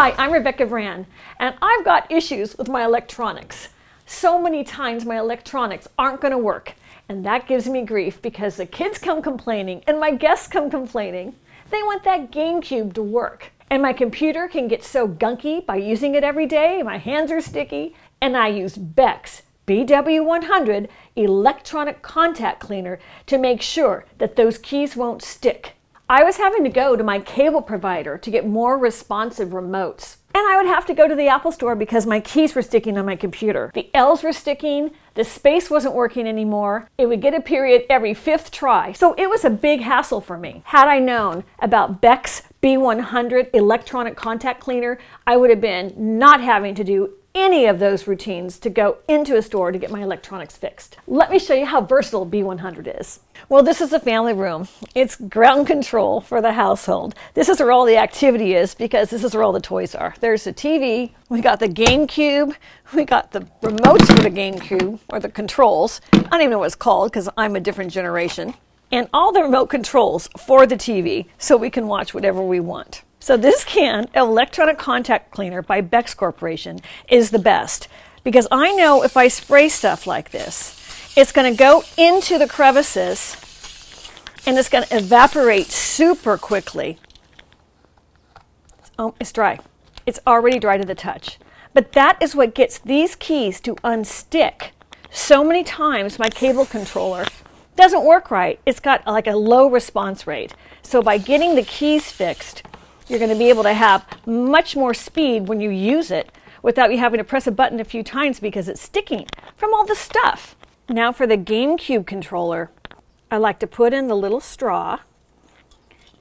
Hi, I'm Rebecca Brand, and I've got issues with my electronics. So many times my electronics aren't going to work, and that gives me grief because the kids come complaining and my guests come complaining. They want that GameCube to work. And my computer can get so gunky by using it every day, my hands are sticky, and I use Bex BW100 electronic contact cleaner to make sure that those keys won't stick. I was having to go to my cable provider to get more responsive remotes. And I would have to go to the Apple store because my keys were sticking on my computer. The L's were sticking, the space wasn't working anymore. It would get a period every fifth try. So it was a big hassle for me. Had I known about Bex B100 electronic contact cleaner, I would have been not having to do any of those routines to go into a store to get my electronics fixed. Let me show you how versatile B100 is. Well, this is the family room. It's ground control for the household. This is where all the activity is because this is where all the toys are. There's the TV, we got the GameCube, we got the remotes for the GameCube, or the controls. I don't even know what it's called because I'm a different generation. And all the remote controls for the TV so we can watch whatever we want. So this can, electronic contact cleaner by Bex Corporation, is the best because I know if I spray stuff like this, it's going to go into the crevices and it's going to evaporate super quickly. Oh, it's dry. It's already dry to the touch. But that is what gets these keys to unstick. So many times my cable controller doesn't work right. It's got like a low response rate. So by getting the keys fixed, you're going to be able to have much more speed when you use it without you having to press a button a few times because it's sticking from all the stuff. Now for the GameCube controller, I like to put in the little straw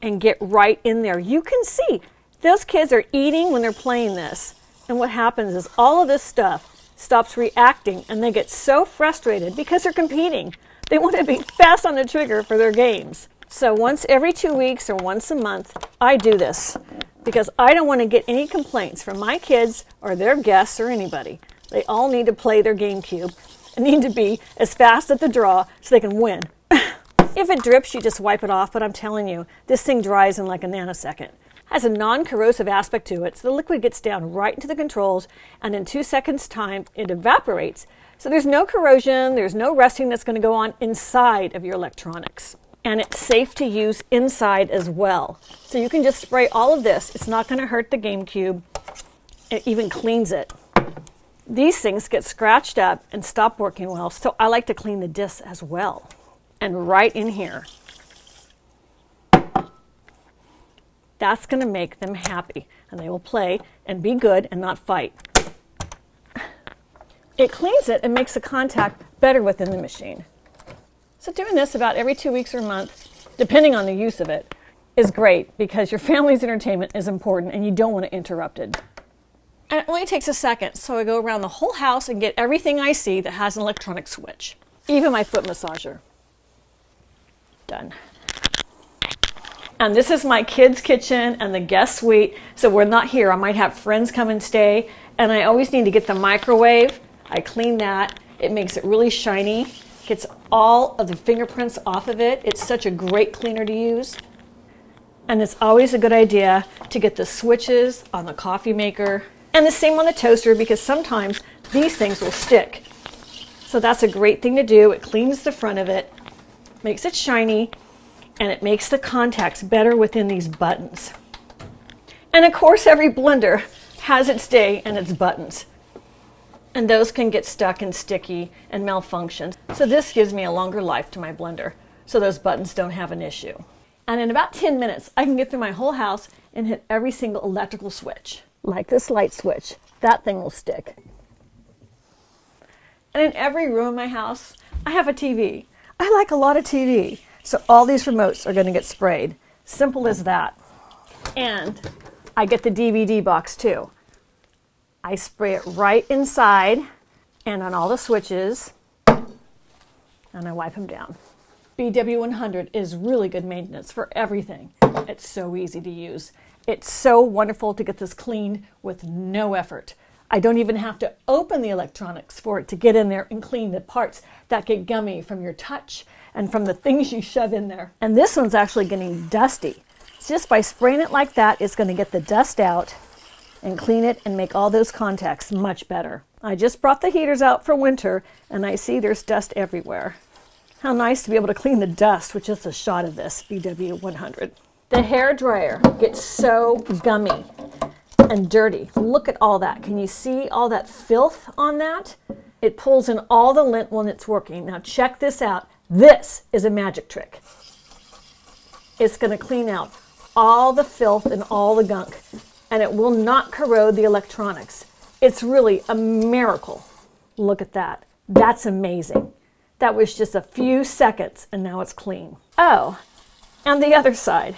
and get right in there. You can see those kids are eating when they're playing this. And what happens is all of this stuff stops reacting and they get so frustrated because they're competing. They want to be fast on the trigger for their games. So once every two weeks or once a month, I do this because I don't want to get any complaints from my kids or their guests or anybody. They all need to play their GameCube and need to be as fast at the draw so they can win. if it drips, you just wipe it off, but I'm telling you, this thing dries in like a nanosecond. Has a non-corrosive aspect to it, so the liquid gets down right into the controls, and in two seconds time, it evaporates. So there's no corrosion, there's no rusting that's going to go on inside of your electronics and it's safe to use inside as well. So you can just spray all of this. It's not going to hurt the GameCube. It even cleans it. These things get scratched up and stop working well, so I like to clean the discs as well. And right in here. That's going to make them happy, and they will play and be good and not fight. It cleans it and makes the contact better within the machine. So doing this about every two weeks or a month, depending on the use of it, is great because your family's entertainment is important and you don't want it interrupted. And it only takes a second, so I go around the whole house and get everything I see that has an electronic switch, even my foot massager. Done. And this is my kids' kitchen and the guest suite. So we're not here. I might have friends come and stay. And I always need to get the microwave. I clean that. It makes it really shiny gets all of the fingerprints off of it. It's such a great cleaner to use. And it's always a good idea to get the switches on the coffee maker and the same on the toaster because sometimes these things will stick. So that's a great thing to do. It cleans the front of it, makes it shiny, and it makes the contacts better within these buttons. And of course, every blender has its day and its buttons and those can get stuck and sticky and malfunction. So this gives me a longer life to my blender, so those buttons don't have an issue. And in about 10 minutes, I can get through my whole house and hit every single electrical switch. Like this light switch, that thing will stick. And in every room in my house, I have a TV. I like a lot of TV, so all these remotes are going to get sprayed. Simple as that. And I get the DVD box too. I spray it right inside and on all the switches, and I wipe them down. BW100 is really good maintenance for everything. It's so easy to use. It's so wonderful to get this cleaned with no effort. I don't even have to open the electronics for it to get in there and clean the parts that get gummy from your touch and from the things you shove in there. And this one's actually getting dusty. Just by spraying it like that, it's going to get the dust out and clean it and make all those contacts much better. I just brought the heaters out for winter and I see there's dust everywhere. How nice to be able to clean the dust with just a shot of this BW100. The hair dryer gets so gummy and dirty. Look at all that. Can you see all that filth on that? It pulls in all the lint when it's working. Now check this out. This is a magic trick. It's going to clean out all the filth and all the gunk and it will not corrode the electronics. It's really a miracle. Look at that. That's amazing. That was just a few seconds and now it's clean. Oh, and the other side.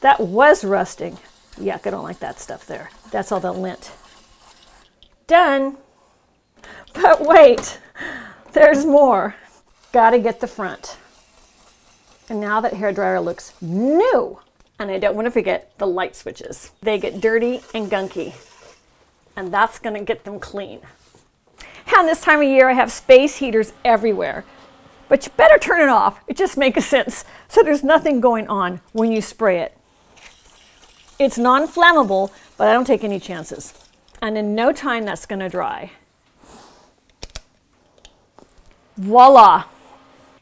That was rusting. Yuck, I don't like that stuff there. That's all the lint. Done. But wait, there's more. Gotta get the front. And now that hair dryer looks new. And I don't want to forget the light switches. They get dirty and gunky. And that's going to get them clean. And this time of year, I have space heaters everywhere. But you better turn it off. It just makes sense. So there's nothing going on when you spray it. It's non-flammable, but I don't take any chances. And in no time, that's going to dry. Voila!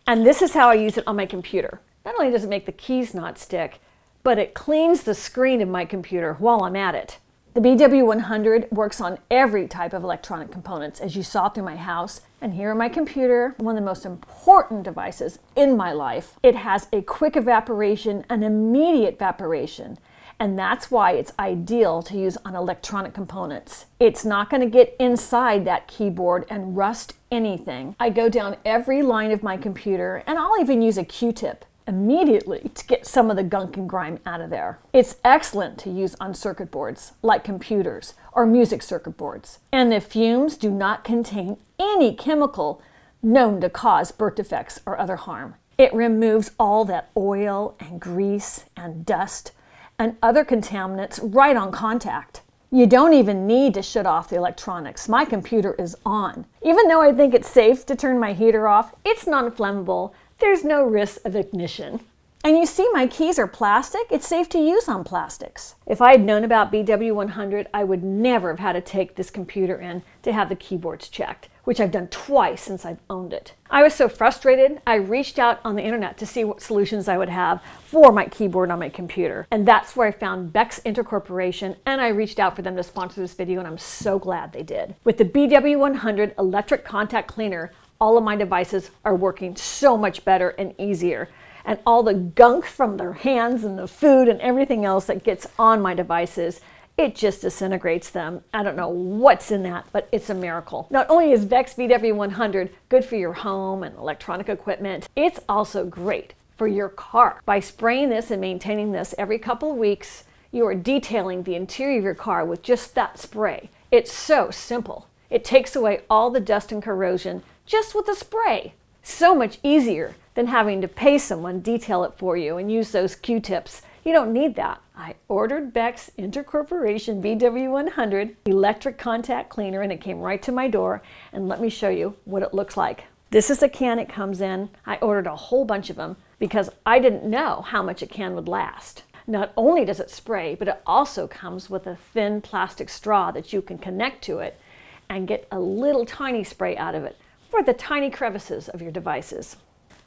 And this is how I use it on my computer. Not only does it make the keys not stick, but it cleans the screen of my computer while I'm at it. The BW100 works on every type of electronic components, as you saw through my house. And here on my computer, one of the most important devices in my life, it has a quick evaporation, an immediate evaporation. And that's why it's ideal to use on electronic components. It's not going to get inside that keyboard and rust anything. I go down every line of my computer and I'll even use a Q-tip immediately to get some of the gunk and grime out of there. It's excellent to use on circuit boards like computers or music circuit boards. And the fumes do not contain any chemical known to cause birth defects or other harm. It removes all that oil and grease and dust and other contaminants right on contact. You don't even need to shut off the electronics. My computer is on. Even though I think it's safe to turn my heater off, it's non-flammable there's no risk of ignition. And you see my keys are plastic. It's safe to use on plastics. If I had known about BW100, I would never have had to take this computer in to have the keyboards checked, which I've done twice since I've owned it. I was so frustrated, I reached out on the internet to see what solutions I would have for my keyboard on my computer. And that's where I found Bex Intercorporation, and I reached out for them to sponsor this video, and I'm so glad they did. With the BW100 electric contact cleaner, all of my devices are working so much better and easier. And all the gunk from their hands and the food and everything else that gets on my devices, it just disintegrates them. I don't know what's in that, but it's a miracle. Not only is Bex BW100 good for your home and electronic equipment, it's also great for your car. By spraying this and maintaining this every couple of weeks, you are detailing the interior of your car with just that spray. It's so simple. It takes away all the dust and corrosion just with a spray. So much easier than having to pay someone detail it for you and use those Q-tips. You don't need that. I ordered Bex Intercorporation BW100 electric contact cleaner and it came right to my door and let me show you what it looks like. This is a can it comes in. I ordered a whole bunch of them because I didn't know how much a can would last. Not only does it spray, but it also comes with a thin plastic straw that you can connect to it and get a little tiny spray out of it for the tiny crevices of your devices.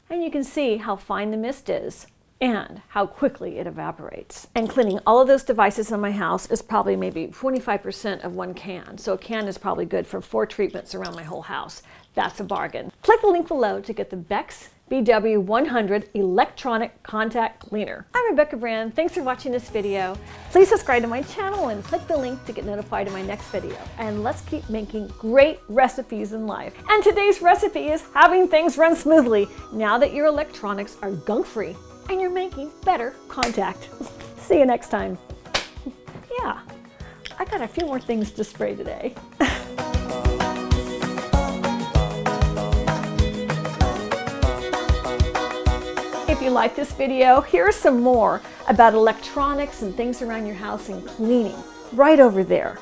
And you can see how fine the mist is and how quickly it evaporates. And cleaning all of those devices in my house is probably maybe 25% of one can. So a can is probably good for four treatments around my whole house. That's a bargain. Click the link below to get the Bex BW100 Electronic Contact Cleaner. I'm Rebecca Brand. Thanks for watching this video. Please subscribe to my channel and click the link to get notified of my next video. And let's keep making great recipes in life. And today's recipe is having things run smoothly now that your electronics are gunk-free and you're making better contact. See you next time. yeah, I got a few more things to spray today. If you like this video, here are some more about electronics and things around your house and cleaning right over there.